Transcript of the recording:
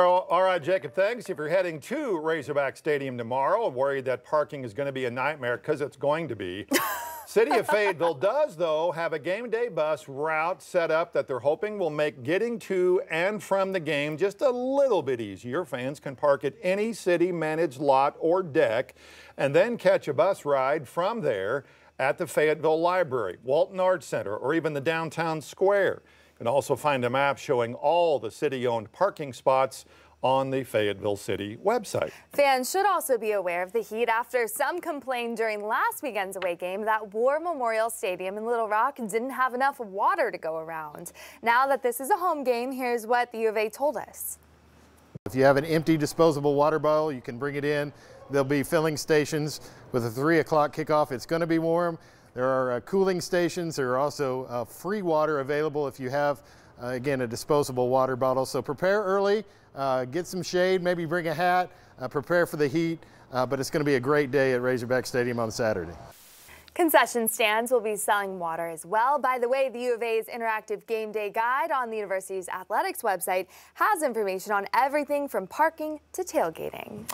All right, Jacob, thanks. If you're heading to Razorback Stadium tomorrow, worried that parking is going to be a nightmare because it's going to be. City of Fayetteville does, though, have a game day bus route set up that they're hoping will make getting to and from the game just a little bit easier. Fans can park at any city managed lot or deck and then catch a bus ride from there at the Fayetteville Library, Walton Arts Center, or even the downtown square. You can also find a map showing all the city-owned parking spots on the Fayetteville City website. Fans should also be aware of the heat after some complained during last weekend's away game that War Memorial Stadium in Little Rock didn't have enough water to go around. Now that this is a home game, here's what the U of A told us. If you have an empty disposable water bottle, you can bring it in. There'll be filling stations with a 3 o'clock kickoff. It's going to be warm. There are uh, cooling stations. There are also uh, free water available if you have, uh, again, a disposable water bottle. So prepare early, get some shade, maybe bring a hat, prepare for the heat. But it's going to be a great day at Razorback Stadium on Saturday. Concession stands will be selling water as well. By the way, the U of A's interactive game day guide on the university's athletics website has information on everything from parking to tailgating.